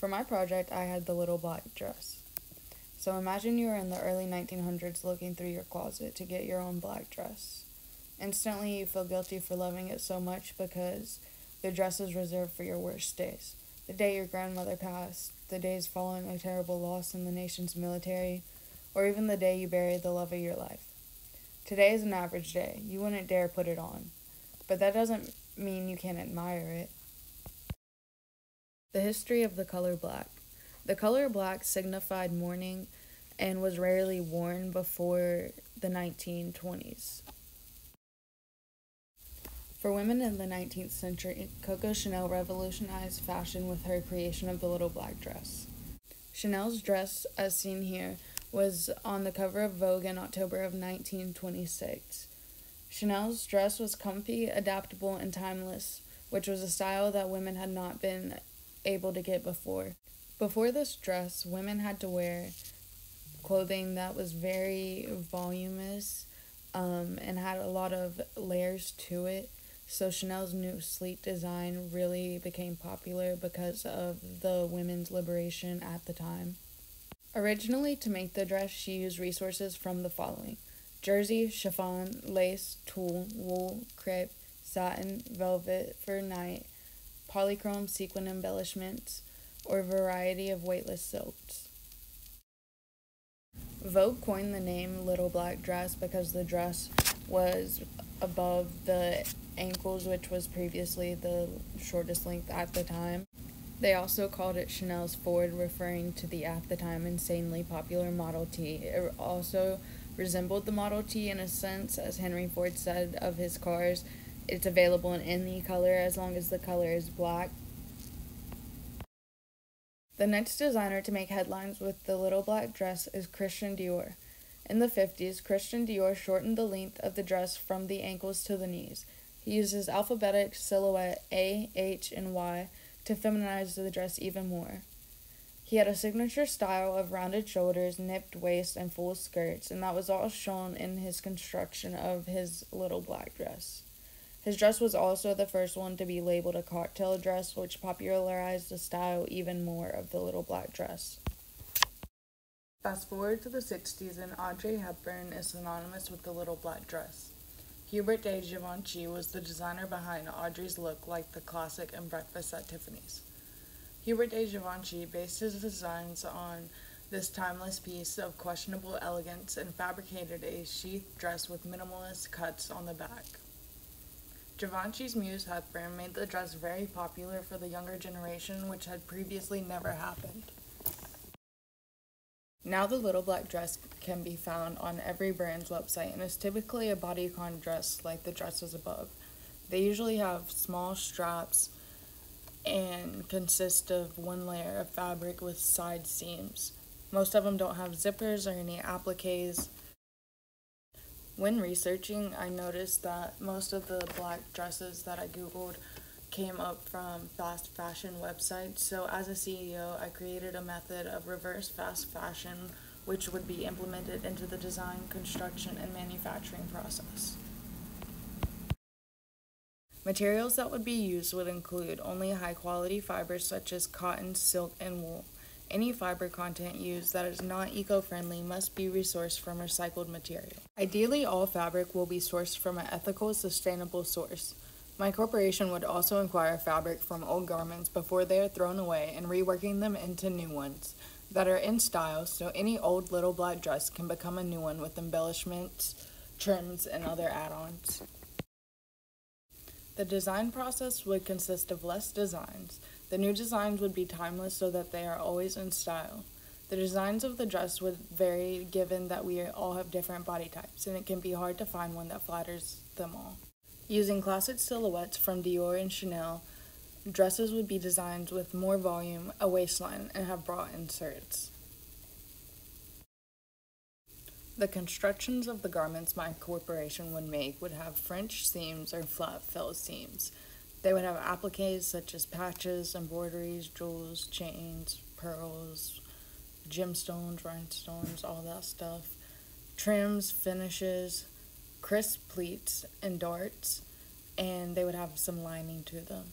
For my project, I had the little black dress. So imagine you are in the early 1900s looking through your closet to get your own black dress. Instantly, you feel guilty for loving it so much because the dress is reserved for your worst days. The day your grandmother passed, the days following a terrible loss in the nation's military, or even the day you buried the love of your life. Today is an average day. You wouldn't dare put it on. But that doesn't mean you can't admire it. The history of the color black. The color black signified mourning and was rarely worn before the 1920s. For women in the 19th century, Coco Chanel revolutionized fashion with her creation of the little black dress. Chanel's dress, as seen here, was on the cover of Vogue in October of 1926. Chanel's dress was comfy, adaptable, and timeless, which was a style that women had not been able to get before. Before this dress, women had to wear clothing that was very voluminous um, and had a lot of layers to it. So Chanel's new sleek design really became popular because of the women's liberation at the time. Originally, to make the dress, she used resources from the following jersey, chiffon, lace, tulle, wool, crepe, satin, velvet for night, polychrome sequin embellishments, or variety of weightless silks. Vogue coined the name Little Black Dress because the dress was above the ankles, which was previously the shortest length at the time. They also called it Chanel's Ford, referring to the at the time insanely popular Model T. It also resembled the Model T in a sense, as Henry Ford said of his cars. It's available in any color as long as the color is black. The next designer to make headlines with the little black dress is Christian Dior. In the 50s, Christian Dior shortened the length of the dress from the ankles to the knees. He uses alphabetic silhouette A, H, and Y to feminize the dress even more. He had a signature style of rounded shoulders, nipped waist, and full skirts, and that was all shown in his construction of his little black dress. His dress was also the first one to be labeled a cocktail dress, which popularized the style even more of the little black dress. Fast forward to the 60s, and Audrey Hepburn is synonymous with the little black dress. Hubert de Givenchy was the designer behind Audrey's look like the classic in Breakfast at Tiffany's. Hubert de Givenchy based his designs on this timeless piece of questionable elegance and fabricated a sheath dress with minimalist cuts on the back. Givenchy's muse Hepburn made the dress very popular for the younger generation, which had previously never happened. Now the little black dress can be found on every brand's website and is typically a bodycon dress like the dresses above. They usually have small straps and consist of one layer of fabric with side seams. Most of them don't have zippers or any appliques. When researching, I noticed that most of the black dresses that I googled came up from fast fashion websites. So, as a CEO, I created a method of reverse fast fashion, which would be implemented into the design, construction, and manufacturing process. Materials that would be used would include only high quality fibers such as cotton, silk, and wool. Any fiber content used that is not eco friendly must be resourced from recycled material. Ideally, all fabric will be sourced from an ethical, sustainable source. My corporation would also acquire fabric from old garments before they are thrown away and reworking them into new ones that are in style so any old little black dress can become a new one with embellishments, trims, and other add ons. The design process would consist of less designs. The new designs would be timeless so that they are always in style. The designs of the dress would vary given that we all have different body types, and it can be hard to find one that flatters them all. Using classic silhouettes from Dior and Chanel, dresses would be designed with more volume, a waistline, and have bra inserts. The constructions of the garments my corporation would make would have French seams or flat fell seams. They would have appliques such as patches, embroideries, jewels, chains, pearls, gemstones, rhinestones, all that stuff, trims, finishes, crisp pleats and darts, and they would have some lining to them.